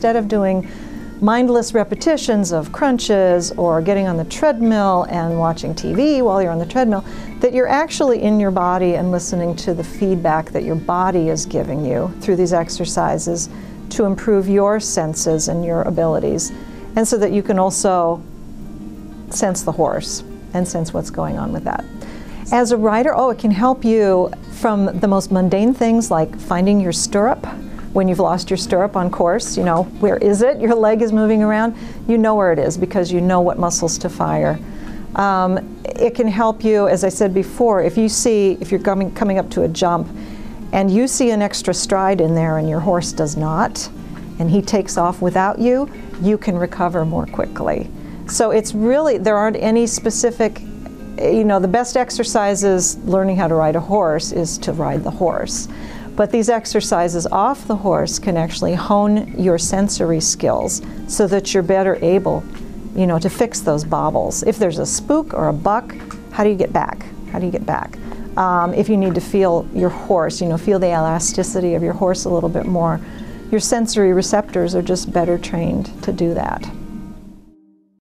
Instead of doing mindless repetitions of crunches or getting on the treadmill and watching TV while you're on the treadmill, that you're actually in your body and listening to the feedback that your body is giving you through these exercises to improve your senses and your abilities. And so that you can also sense the horse and sense what's going on with that. As a rider, oh, it can help you from the most mundane things like finding your stirrup when you've lost your stirrup on course, you know, where is it? Your leg is moving around. You know where it is because you know what muscles to fire. Um, it can help you, as I said before, if you see, if you're coming, coming up to a jump and you see an extra stride in there and your horse does not, and he takes off without you, you can recover more quickly. So it's really, there aren't any specific, you know, the best exercises learning how to ride a horse is to ride the horse. But these exercises off the horse can actually hone your sensory skills so that you're better able, you know, to fix those bobbles. If there's a spook or a buck, how do you get back? How do you get back? Um, if you need to feel your horse, you know, feel the elasticity of your horse a little bit more, your sensory receptors are just better trained to do that.